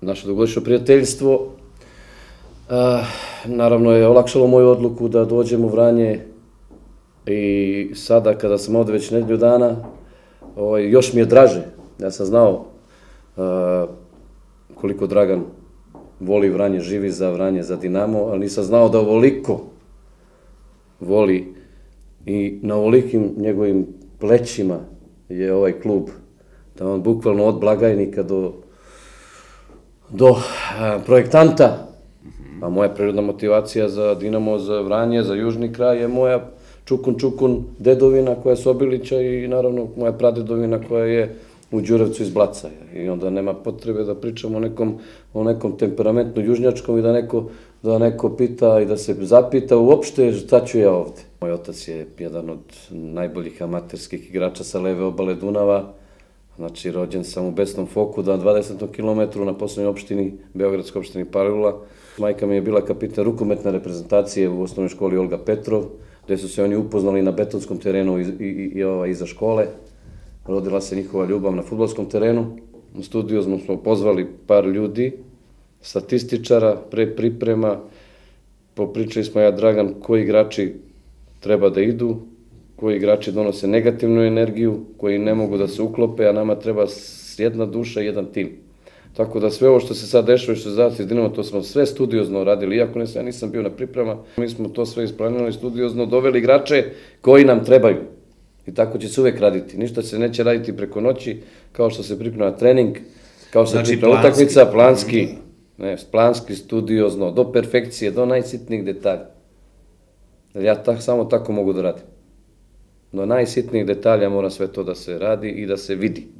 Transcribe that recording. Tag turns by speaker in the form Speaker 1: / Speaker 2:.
Speaker 1: naše dugogodišnje prijateljstvo. A, naravno je olakšalo moju odluku da dođem u Vranje i sada kada sam ovde već nedelju dana, ovaj, još mi je draže. Ja sam znao a, koliko Dragan voli Vranje, živi za Vranje, za Dinamo, ali nisam znao da ovoliko voli i na ovolikim njegovim plećima je ovaj klub, da on bukvalno od blagajnika do, do a, projektanta, a moja prirodna motivacija za Dinamo, za Vranje, za južni kraj je moja čukun čukun dedovina koja je Sobilića i naravno moja pradedovina koja je u Đurevcu iz Blaca. I onda nema potrebe da pričamo o nekom, o nekom temperamentno južnjačkom i da neko, da neko pita i da se zapita uopšte šta ću ja ovde. Moj otac je jedan od najboljih amaterskih igrača sa leve obale Dunava, Znači, rođen sam u Besnom Foku, da 20 km na poslednjoj opštini, Beogradskoj opštini Palilula. Majka mi je bila kapitan rukometne reprezentacije u osnovnoj školi Olga Petrov, gde su se oni upoznali na betonskom terenu i, i, i, i ova, iza škole rodila se njihova ljubav na futbolskom terenu. U studiozmu smo pozvali par ljudi, statističara, pre priprema, popričali smo ja Dragan koji igrači treba da idu, koji igrači donose negativnu energiju, koji ne mogu da se uklope, a nama treba jedna duša i jedan tim. Tako da sve ovo što se sad dešava i što se zadaci Dinamo, to smo sve studiozno radili, iako ne, ja nisam bio na priprema, mi smo to sve isplanirali studiozno, doveli igrače koji nam trebaju. I tako će se uvek raditi. Ništa se neće raditi preko noći, kao što se priprema trening, kao što se znači, priprema utakmica, planski, ne, planski, studiozno, do perfekcije, do najsitnijih detalja. Ja tak, samo tako mogu da radim. Do najsitnijih detalja mora sve to da se radi i da se vidi.